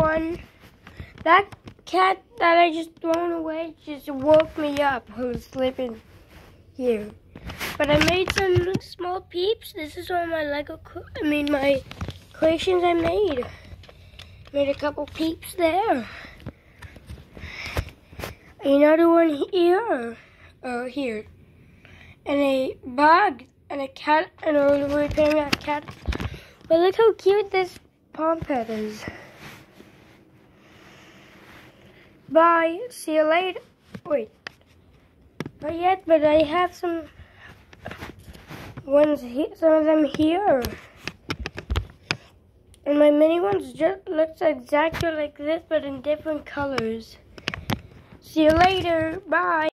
one. That cat that I just thrown away just woke me up. Was sleeping here. But I made some small peeps. This is all my Lego, I mean my creations I made. Made a couple peeps there. Another one here, uh, here. And a bug, and a cat, and a weird a cat. But look how cute this palm is. Bye. See you later. Wait. Not yet, but I have some ones here, some of them here. And my mini ones just looks exactly like this, but in different colors. See you later. Bye.